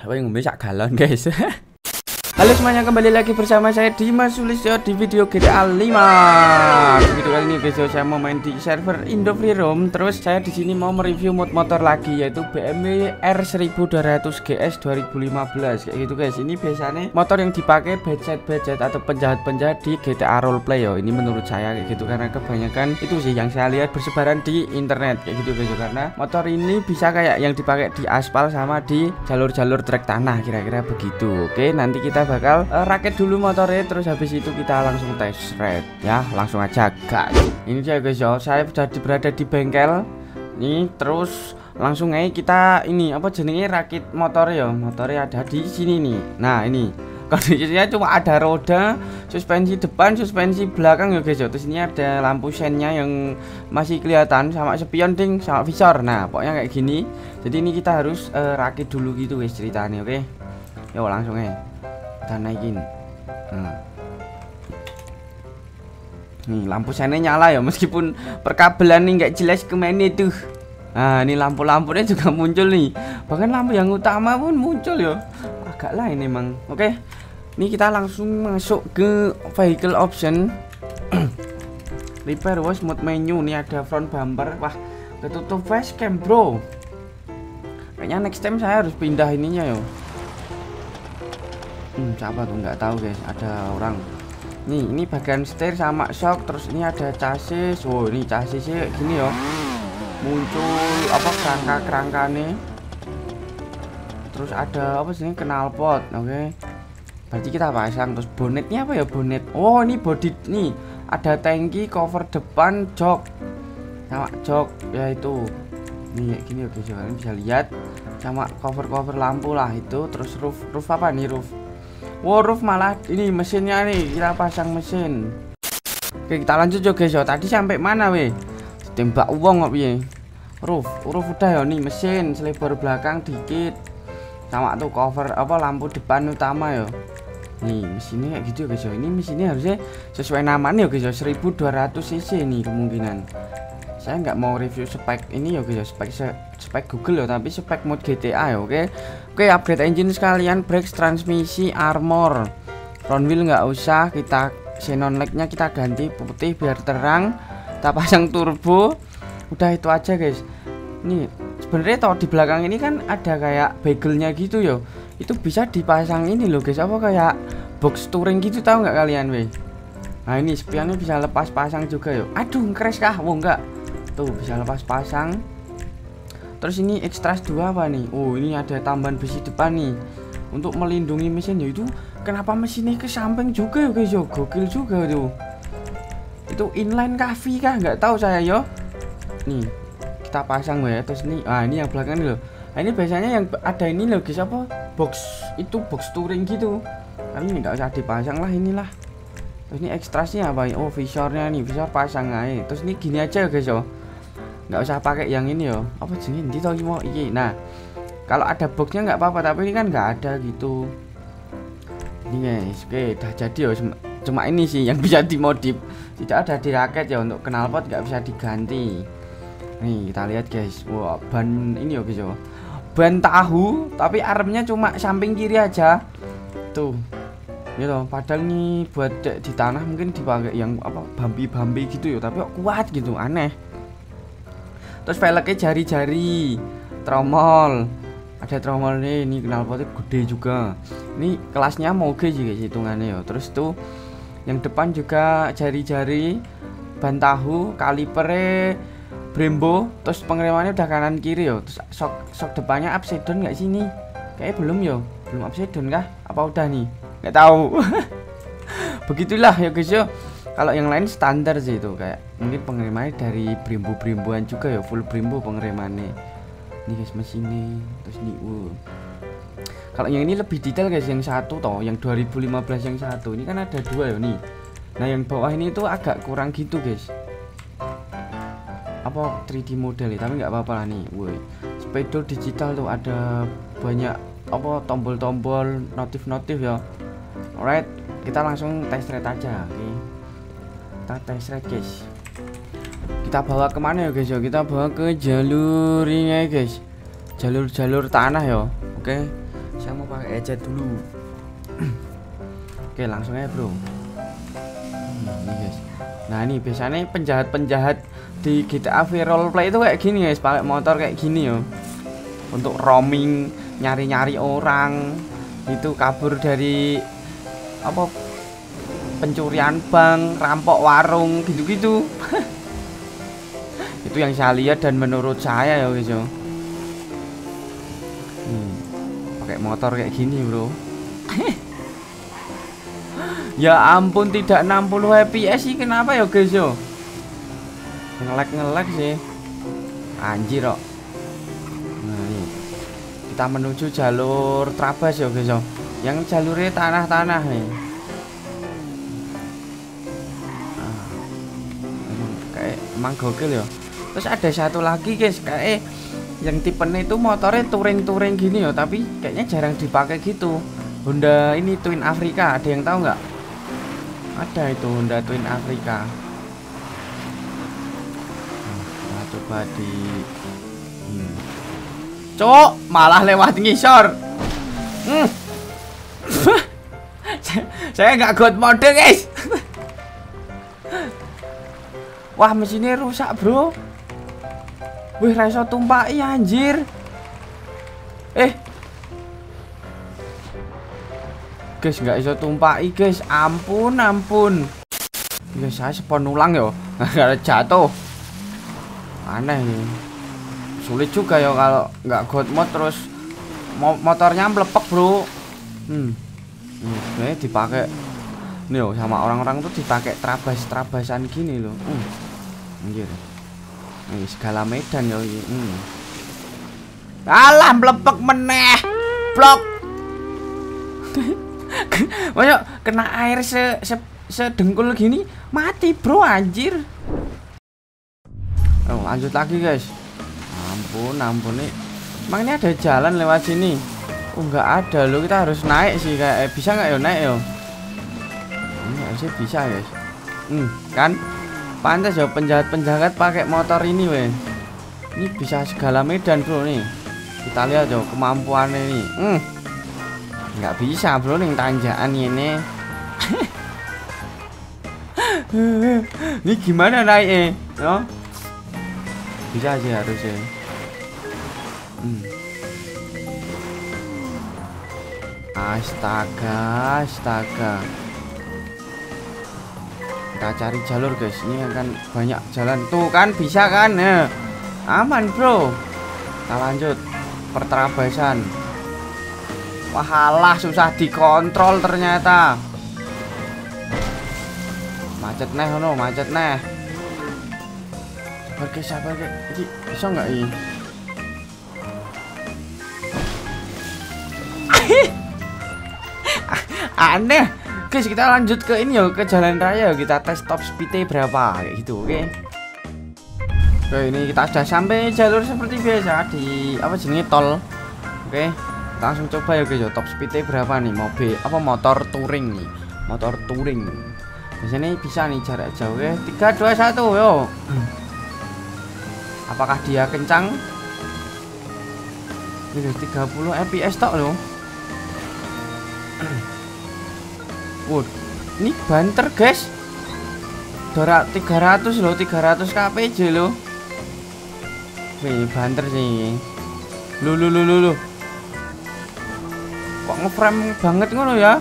Apa yang ngombe sak galon guys Halo semuanya kembali lagi bersama saya Dimas Sulisyo di video GTA 5 Video kali ini guys saya mau main di server Indo Free Roam. Terus saya di sini mau mereview mod motor lagi yaitu BMW R1200 GS 2015 kayak gitu guys. Ini biasanya motor yang dipakai budget-budget atau penjahat-penjahat di GTA Roleplay yo. Ini menurut saya kayak gitu. Karena kebanyakan itu sih yang saya lihat bersebaran di internet kayak gitu guys Karena motor ini bisa kayak yang dipakai di aspal sama di jalur-jalur trek tanah kira-kira begitu. Oke nanti kita bakal uh, rakit dulu motornya terus habis itu kita langsung test ride ya. Langsung aja gas ini dia guys ya. Saya sudah berada di bengkel. Ini terus langsung aja kita ini apa jenenge rakit motor ya. Motornya ada di sini nih. Nah ini. Kondisinya cuma ada roda suspensi depan suspensi belakang ya guys ya. Terus ini ada lampu sennya yang masih kelihatan sama spion ding sama visor. Nah pokoknya kayak gini. Jadi ini kita harus uh, rakit dulu gitu guys ceritanya oke? Okay? Yo langsung aja kita naikin nah. nih lampu sana nyala ya meskipun perkabelan nih nggak jelas ke mana tuh nah ini lampu-lampunya juga muncul nih. Bahkan lampu yang utama pun muncul ya. Agak lain emang. Oke ini kita langsung masuk ke vehicle option. Repair wash mode menu. Ini ada front bumper. Wah ketutup facecam bro. Kayaknya next time saya harus pindah ininya ya hmm, siapa tuh? Nggak tahu guys. Ada orang. Nih ini bagian setir sama shock terus ini ada chassis wow ini chassisnya gini ya. Muncul apa kerangka kerangka nih terus ada apa sih knalpot oke. Okay. berarti kita pasang. Terus bonetnya apa ya bonet? Oh ini body nih. Ada tangki cover depan jok. Sama jok ya itu. Nih gini oke. Okay, kalian bisa lihat. Sama cover cover lampu lah itu. Terus roof roof apa nih roof Roof malah ini mesinnya nih kita pasang mesin. Oke kita lanjut juga guys ya tadi sampai mana weh tembak uang kok ya roof roof udah ya nih mesin. Selebar belakang dikit. Sama tuh cover apa lampu depan utama ya nih mesinnya kayak gitu guys ya ini mesinnya harusnya sesuai namanya ya guys ya 1200 cc nih kemungkinan saya nggak mau review spek ini ya guys ya. Spek spek Google ya tapi spek mod GTA ya oke? Oke upgrade engine sekalian brakes transmisi armor. Front wheel nggak usah kita xenon nya kita ganti putih biar terang kita pasang turbo. Udah itu aja guys. Nih sebenarnya tau di belakang ini kan ada kayak bagelnya gitu ya. Itu bisa dipasang ini loh guys. Apa kayak box touring gitu tahu nggak kalian weh? Nah ini spionnya bisa lepas pasang juga yo aduh crash kah? Oh enggak tuh bisa lepas pasang. Terus ini extras 2 apa nih? Oh ini ada tambahan besi depan nih. Untuk melindungi mesin ya itu kenapa mesin ini ke samping juga ya guys? Yo gokil juga tuh itu inline V kah? Nggak tahu saya yo nih kita pasang ya terus ini ah ini yang belakang nih loh. Nah, ini biasanya yang ada ini loh guys apa? Box itu box touring gitu. Tapi nggak usah dipasang lah inilah. Terus ini ekstrasnya apa? Oh visornya nih visor pasang aja. Terus ini gini aja guys yo nggak usah pakai yang ini yo. Apa jenis ini tau mau iki. Nah kalau ada boxnya nggak apa-apa tapi ini kan nggak ada gitu. Ini guys oke udah jadi yo. Cuma ini sih yang bisa dimodif. Tidak ada di raket ya untuk knalpot nggak bisa diganti. Nih kita lihat guys. Wah ban ini yo guys yo. Ban tahu tapi armnya cuma samping kiri aja. Tuh. Gitu padahal nih buat di tanah mungkin dipakai yang apa bambi-bambi gitu ya tapi kok kuat gitu aneh terus velgnya jari-jari. Tromol. Ada tromol nih ini knalpotnya gede juga. Ini kelasnya moge juga hitungannya ya. Terus tuh yang depan juga jari-jari ban tahu kalipernya Brembo. Terus pengeremannya udah kanan kiri yo terus sok sok depannya upside down nggak sini kayak belum yo belum upside down kah? Apa udah nih? Nggak tahu. Begitulah ya guys yo kalau yang lain standar sih itu kayak mungkin pengeremannya dari Brembo Bremboan juga ya full Brembo pengeremannya ini guys mesinnya terus nih uh. kalau yang ini lebih detail guys yang satu toh yang 2015 yang satu. Ini kan ada dua ya nih. Nah yang bawah ini tuh agak kurang gitu guys. Apa 3D model tapi nggak apa-apa lah nih woi. Spedol digital tuh ada banyak apa tombol-tombol notif-notif ya. Alright kita langsung test rate aja. Oke. Kita test rate guys kita bawa ke mana ya guys ya? Kita bawa ke jalur ini ya guys. Jalur-jalur tanah ya. Oke okay. saya mau pakai eject dulu. Oke langsung aja bro. Hmm, ini guys. Nah ini biasanya penjahat-penjahat di GTA V roleplay itu kayak gini guys. Pakai motor kayak gini yo untuk roaming nyari-nyari orang itu kabur dari apa pencurian bank rampok warung gitu-gitu. Itu yang saya lihat dan menurut saya ya guys yo. Hmm, pakai motor kayak gini bro. Ya ampun tidak 60 fps sih kenapa ya guys yo? Ngelek-ngelek sih. Anjir kok. Nah ini. Kita menuju jalur trabas ya guys yo. Yang jalurnya tanah-tanah nih emang gokil ya. Terus ada satu lagi guys kayak yang tipenya itu motornya touring-touring gini ya tapi kayaknya jarang dipakai gitu. Honda ini Twin Africa ada yang tahu nggak? Ada itu Honda Twin Africa. Nah, coba di hmm. cok malah lewat ngisor. Hmm. saya nggak god mode guys wah mesinnya rusak bro Wih, raiso tumpaki anjir. Eh. Guys, nggak iso tumpaki, guys. Ampun, ampun. Guys, saya sepon ulang yo. Nggak jatuh. Aneh ini. Sulit juga ya kalau nggak god mod terus motornya melepek, Bro. Hmm. Ini dipakai nih sama orang-orang tuh dipakai trabas-trabasan gini loh. Hmm. Anjir. Nih, segala medan ya ini. Hmm. Alah melepek meneh. Blok. Masuk kena air se, se sedengkul gini mati, Bro, anjir. Oh, lanjut lagi, guys. Ampun, ampun nih. Emang ini ada jalan lewat sini? Oh, nggak ada loh. Kita harus naik sih kayak eh, bisa nggak ya naik ya? Ini harusnya bisa, guys. Hmm, kan? Pantas ya penjahat-penjahat pakai motor ini weh. Ini bisa segala medan bro nih. Kita lihat ya kemampuannya ini. Hmm. Nggak bisa bro nih tanjakan ini. ini gimana naiknya? No? Bisa sih harusnya. Hmm. Astaga, astaga kita cari jalur guys. Ini akan banyak jalan. Tuh kan bisa kan? Ya aman bro. Kita lanjut. Perterabasan. Wahalah susah dikontrol ternyata. Macet nih no macet nih sabar guys sabar guys. Ini bisa nggak ini? Aneh Guys, kita lanjut ke ini ya, ke jalan raya. Kita tes top speednya berapa kayak gitu, oke? Okay? Oke, ini kita sudah sampai jalur seperti biasa di apa jenis tol. Oke. Okay? langsung coba ya guys, top speednya berapa nih mobil apa motor touring nih. Motor touring. Di sini bisa nih jarak jauh ya. 3 2 1 yo. Apakah dia kencang? Ini 30 fps tok loh. Wood. Ini banter, guys. Dora 300 loh, 300 kpj loh. Wih, banter sih. Lu lu lu lu lu. Kok ngeframe banget ngono ya?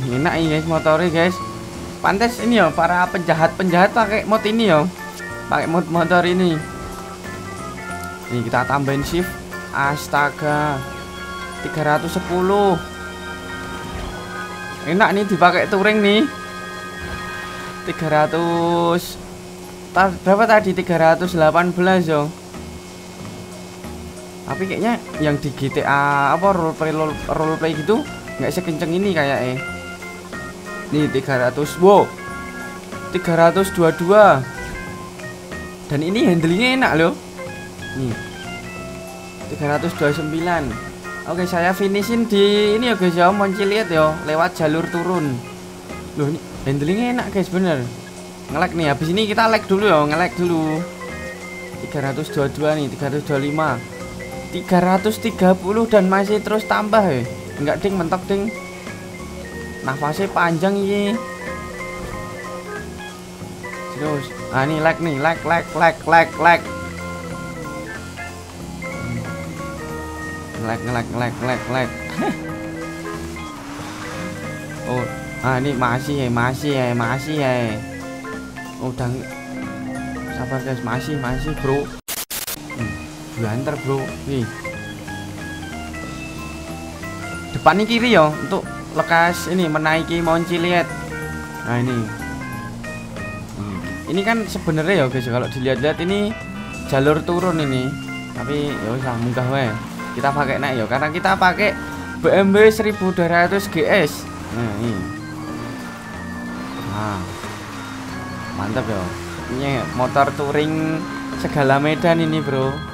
Enak ini guys motornya guys. Pantes ini ya para penjahat-penjahat pakai mod ini ya. Pakai mod motor ini. Ini kita tambahin shift. Astaga. 310 enak nih dipakai touring nih. 300 berapa tadi? 318 yo. Tapi kayaknya yang di GTA apa roleplay roleplay gitu nggak sekenceng ini kayak eh nih 300 wow. 322 dan ini handlingnya enak loh. Nih. 329 Oke saya finishin di ini ya guys ya. Lihat ya lewat jalur turun. Loh ini handlingnya enak guys bener. Ngelek nih habis ini kita lag dulu ya ngelek dulu. 322 nih 325 330 dan masih terus tambah ya. Enggak ding mentok ding. Nafasnya panjang ini. Terus. Ah ini lag nih lag lag lag lag lag lag lag lag lag lag oh ah ini masih ya masih ya masih ya. Udah sabar guys masih masih bro. Banter bro. Nih. Depan ini kiri ya untuk lekas ini menaiki Monci lihat nah ini. Hmm. ini kan sebenarnya ya guys kalau dilihat-lihat ini jalur turun ini. Tapi ya usah munggah wae kita pakai naik ya karena kita pakai BMW 1200 GS nah ini nah mantap ya ini motor touring segala medan ini bro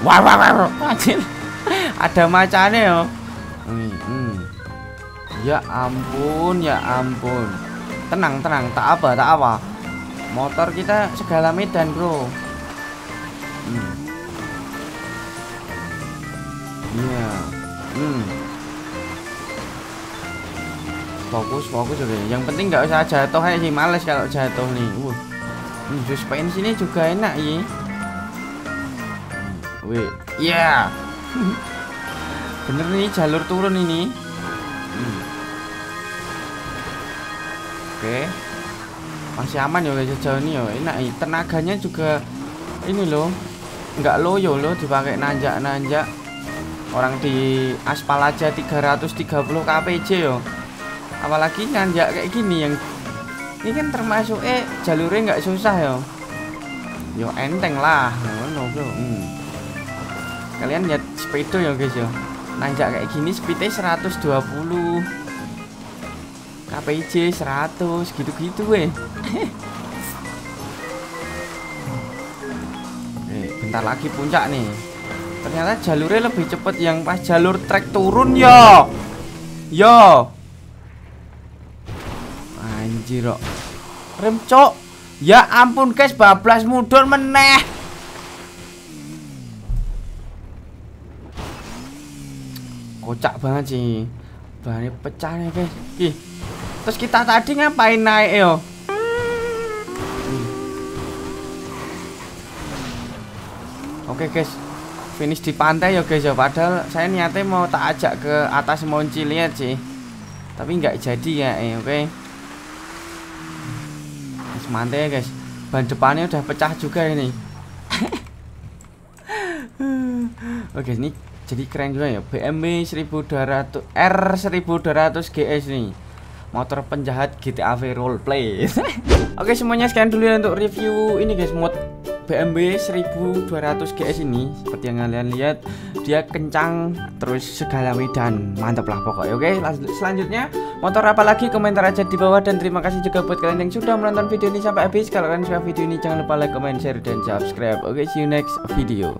Wah, wah, wah, Anjir. Ada macane yo. Hmm, hmm. Ya ampun, ya ampun. Tenang, tenang, tak apa, tak apa. Motor kita segala medan, Bro. Iya. Hmm. Fokus, fokus oke. Yang penting nggak usah jatuh aja sih, males kalau jatuh nih. Uh. Hmm, suspensi ini juga enak ya. Wih, iya. Yeah. Bener nih jalur turun ini. Hmm. Oke. Masih aman ya guys sejauh ini ya. Enak nih. Tenaganya juga ini loh. Enggak loyo loh dipakai nanjak-nanjak. Orang di aspal aja 330 kpj yo. Apalagi nanjak kayak gini yang ini kan termasuk eh jalurnya nggak susah yo. Yo enteng lah, no, bro. Hmm kalian lihat sepeda ya guys ya nanjak kayak gini speednya 120 KPJ 100 gitu-gitu weh eh, bentar lagi puncak nih ternyata jalurnya lebih cepet yang pas jalur trek turun ya yo. Anjir kok. Rem cok. Ya ampun guys bablas mudun meneh. Kocak banget sih. Bahannya pecah nih guys. Ih. terus kita tadi ngapain naik yo? Oke guys finish di pantai ya guys ya. Padahal saya niatnya mau tak ajak ke atas Monci lihat sih. Tapi nggak jadi ya eh oke. Okay. mantai ya guys ban depannya udah pecah juga ini. Oke okay, ini jadi keren juga ya. BMW 1200 R 1200 GS nih. Motor penjahat GTA V roleplay. Oke semuanya sekian dulu ya untuk review ini guys mod BMW 1200 GS ini seperti yang kalian lihat dia kencang terus segala medan. Mantap lah pokoknya oke? Selanjutnya motor apa lagi? Komentar aja di bawah dan terima kasih juga buat kalian yang sudah menonton video ini sampai habis. Kalau kalian suka video ini jangan lupa like comment share dan subscribe. Oke see you next video.